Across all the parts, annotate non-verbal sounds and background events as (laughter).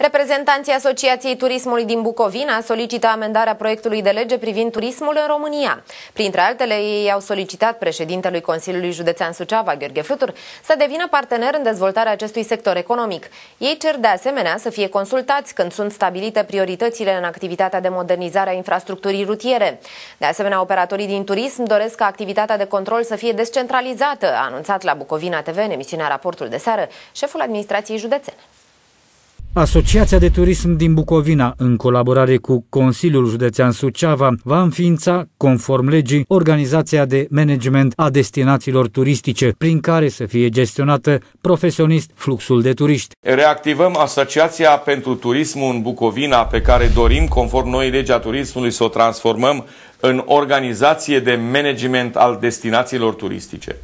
Reprezentanții Asociației Turismului din Bucovina solicită amendarea proiectului de lege privind turismul în România. Printre altele, ei au solicitat președintelui Consiliului Județean Suceava, Gheorghe Flutur, să devină partener în dezvoltarea acestui sector economic. Ei cer de asemenea să fie consultați când sunt stabilite prioritățile în activitatea de modernizare a infrastructurii rutiere. De asemenea, operatorii din turism doresc ca activitatea de control să fie descentralizată, a anunțat la Bucovina TV în emisiunea Raportul de seară șeful administrației județene. Asociația de Turism din Bucovina, în colaborare cu Consiliul Județean Suceava, va înființa, conform legii, organizația de management a destinațiilor turistice, prin care să fie gestionată profesionist fluxul de turiști. Reactivăm Asociația pentru Turismul în Bucovina, pe care dorim, conform noi legea turismului, să o transformăm în organizație de management al destinațiilor turistice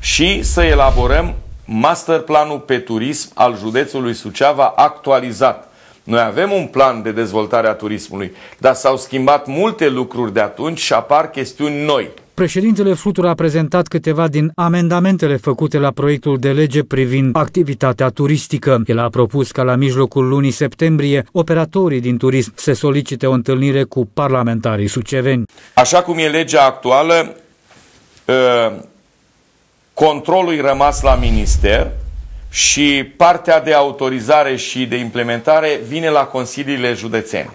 și să elaborăm masterplanul pe turism al județului Suceava actualizat. Noi avem un plan de dezvoltare a turismului, dar s-au schimbat multe lucruri de atunci și apar chestiuni noi. Președintele Flutur a prezentat câteva din amendamentele făcute la proiectul de lege privind activitatea turistică. El a propus ca la mijlocul lunii septembrie operatorii din turism să solicite o întâlnire cu parlamentarii suceveni. Așa cum e legea actuală, ă, controlul rămas la minister și partea de autorizare și de implementare vine la consiliile județene.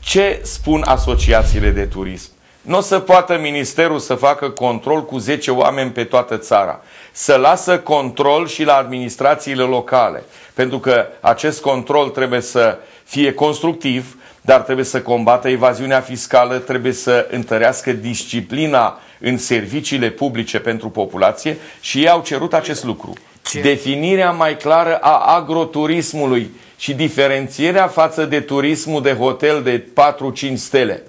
Ce spun asociațiile de turism? Nu o să poată ministerul să facă control cu 10 oameni pe toată țara. Să lasă control și la administrațiile locale. Pentru că acest control trebuie să fie constructiv, dar trebuie să combată evaziunea fiscală, trebuie să întărească disciplina în serviciile publice pentru populație și ei au cerut acest lucru. Ce? Definirea mai clară a agroturismului și diferențierea față de turismul de hotel de 4-5 stele.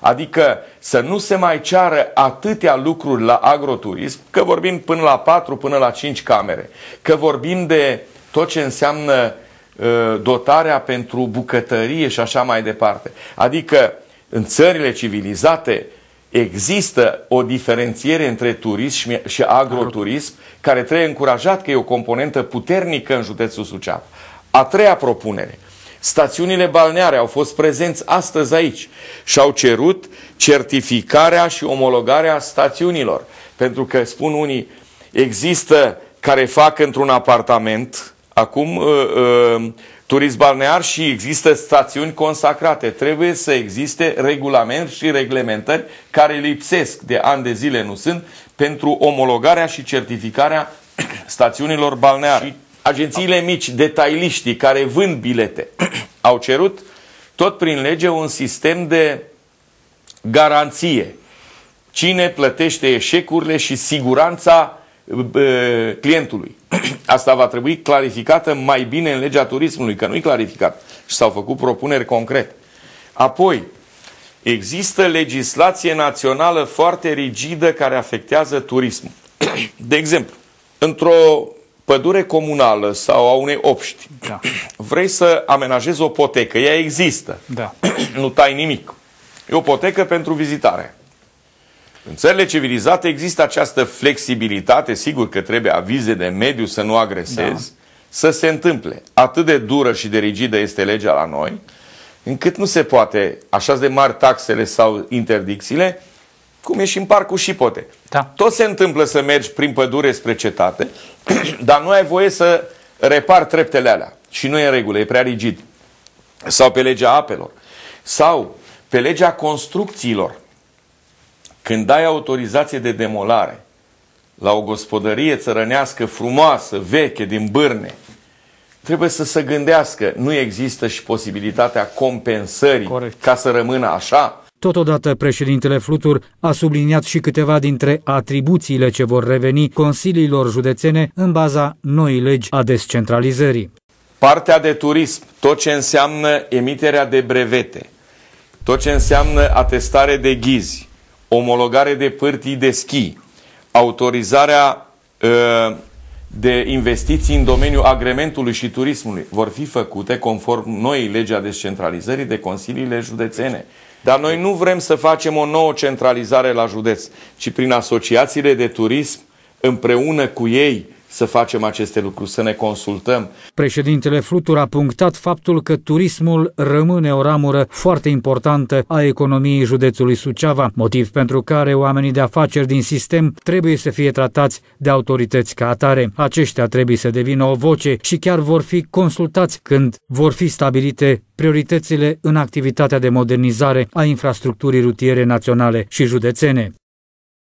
Adică să nu se mai ceară atâtea lucruri la agroturism, că vorbim până la 4, până la 5 camere, că vorbim de tot ce înseamnă uh, dotarea pentru bucătărie și așa mai departe. Adică în țările civilizate există o diferențiere între turism și agroturism care trebuie încurajat că e o componentă puternică în județul Suceava. A treia propunere. Stațiunile balneare au fost prezenți astăzi aici și au cerut certificarea și omologarea stațiunilor. Pentru că, spun unii, există care fac într-un apartament, acum uh, uh, turism balnear și există stațiuni consacrate. Trebuie să existe regulament și reglementări care lipsesc de ani de zile, nu sunt, pentru omologarea și certificarea (clears throat) stațiunilor balneare. Agențiile mici, detailiștii care vând bilete, (clears throat) au cerut tot prin lege un sistem de garanție. Cine plătește eșecurile și siguranța clientului. (clears throat) Asta va trebui clarificată mai bine în legea turismului, că nu-i clarificat și s-au făcut propuneri concrete. Apoi, există legislație națională foarte rigidă care afectează turismul. (clears throat) De exemplu, într-o pădure comunală sau a unei obști, da. (clears throat) vrei să amenajezi o potecă, ea există, da. nu tai nimic. E o potecă pentru vizitare. În țările civilizate există această flexibilitate, sigur că trebuie avize de mediu să nu agresezi, da. să se întâmple. Atât de dură și de rigidă este legea la noi, încât nu se poate, așa de mari taxele sau interdicțiile, cum e și în parcul Șipote. Da. Tot se întâmplă să mergi prin pădure spre cetate, (clears throat) dar nu ai voie să repar treptele alea. Și nu e în regulă, e prea rigid. Sau pe legea apelor. Sau pe legea construcțiilor. Când dai autorizație de demolare la o gospodărie țărănească frumoasă, veche, din bârne, trebuie să se gândească, nu există și posibilitatea compensării Corect. ca să rămână așa? Totodată, președintele Flutur a subliniat și câteva dintre atribuțiile ce vor reveni consiliilor județene în baza noii legi a descentralizării. Partea de turism, tot ce înseamnă emiterea de brevete, tot ce înseamnă atestare de ghizi, omologare de pârtii de schi, autorizarea uh, de investiții în domeniul agrementului și turismului vor fi făcute conform noii legi a descentralizării de consiliile județene. Dar noi nu vrem să facem o nouă centralizare la județ, ci prin asociațiile de turism, împreună cu ei, să facem aceste lucruri, să ne consultăm. Președintele Flutur a punctat faptul că turismul rămâne o ramură foarte importantă a economiei județului Suceava, motiv pentru care oamenii de afaceri din sistem trebuie să fie tratați de autorități ca atare. Aceștia trebuie să devină o voce și chiar vor fi consultați când vor fi stabilite prioritățile în activitatea de modernizare a infrastructurii rutiere naționale și județene.